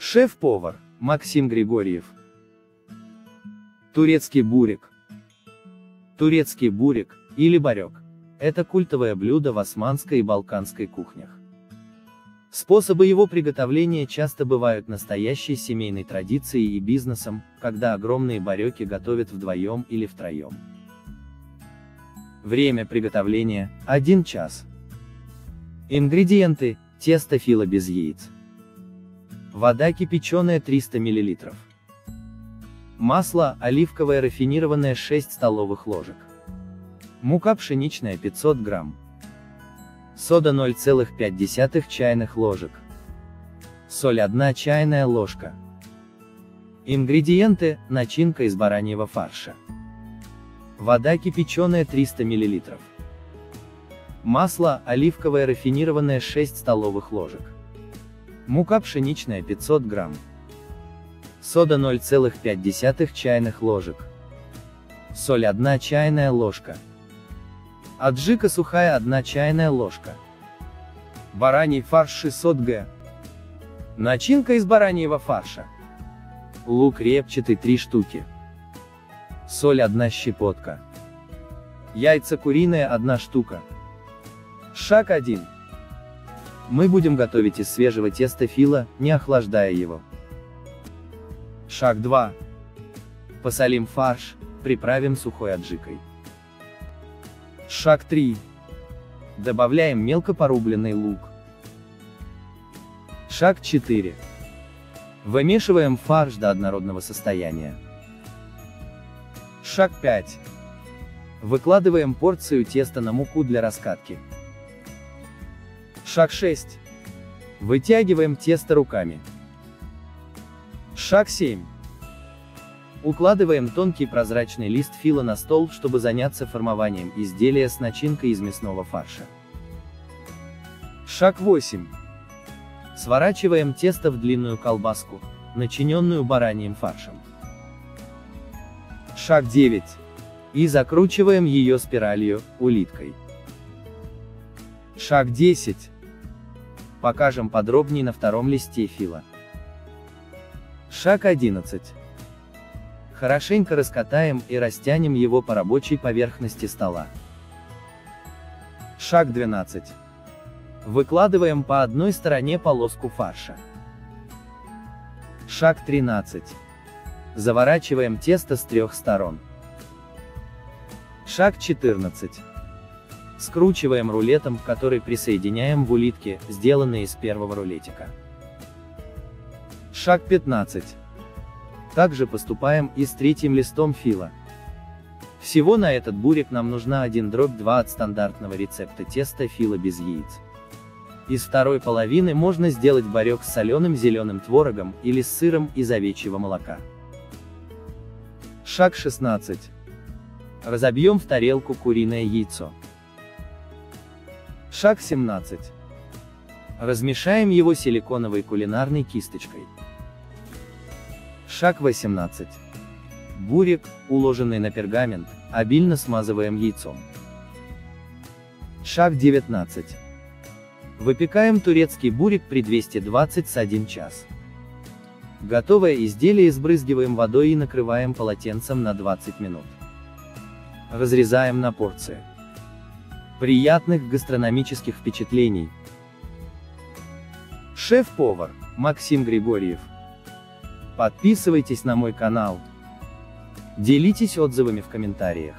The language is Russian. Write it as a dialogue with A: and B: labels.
A: Шеф-повар Максим Григорьев. Турецкий бурик. Турецкий бурик, или барек. Это культовое блюдо в османской и балканской кухнях. Способы его приготовления часто бывают настоящей семейной традицией и бизнесом, когда огромные бареки готовят вдвоем или втроем. Время приготовления – 1 час. Ингредиенты – тесто фило без яиц. Вода кипяченая 300 мл. Масло оливковое рафинированное 6 столовых ложек. Мука пшеничная 500 грамм. Сода 0,5 чайных ложек. Соль 1 чайная ложка. Ингредиенты, начинка из бараньего фарша. Вода кипяченая 300 мл. Масло оливковое рафинированное 6 столовых ложек. Мука пшеничная 500 грамм. Сода 0,5 чайных ложек. Соль 1 чайная ложка. Аджика сухая 1 чайная ложка. Бараний фарш 600 г. Начинка из бараньего фарша. Лук репчатый 3 штуки. Соль 1 щепотка. Яйца куриные 1 штука. Шаг 1. Мы будем готовить из свежего теста фила, не охлаждая его. Шаг 2. Посолим фарш, приправим сухой аджикой. Шаг 3. Добавляем мелко порубленный лук. Шаг 4. Вымешиваем фарш до однородного состояния. Шаг 5. Выкладываем порцию теста на муку для раскатки. Шаг 6. Вытягиваем тесто руками. Шаг 7. Укладываем тонкий прозрачный лист фила на стол, чтобы заняться формованием изделия с начинкой из мясного фарша. Шаг 8. Сворачиваем тесто в длинную колбаску, начиненную бараньим фаршем. Шаг 9. И закручиваем ее спиралью, улиткой. Шаг 10. Покажем подробнее на втором листе фила. Шаг 11. Хорошенько раскатаем и растянем его по рабочей поверхности стола. Шаг 12. Выкладываем по одной стороне полоску фарша. Шаг 13. Заворачиваем тесто с трех сторон. Шаг 14. Скручиваем рулетом, который присоединяем в улитке, сделанные из первого рулетика. Шаг 15. Также поступаем и с третьим листом фила. Всего на этот бурик нам нужна 1 дробь 2 от стандартного рецепта теста фила без яиц. Из второй половины можно сделать барек с соленым зеленым творогом или с сыром из овечьего молока. Шаг 16. Разобьем в тарелку куриное яйцо. Шаг 17. Размешаем его силиконовой кулинарной кисточкой. Шаг 18. Бурик, уложенный на пергамент, обильно смазываем яйцом. Шаг 19. Выпекаем турецкий бурик при 220 с 1 час. Готовое изделие сбрызгиваем водой и накрываем полотенцем на 20 минут. Разрезаем на порции. Приятных гастрономических впечатлений. Шеф-повар, Максим Григорьев. Подписывайтесь на мой канал. Делитесь отзывами в комментариях.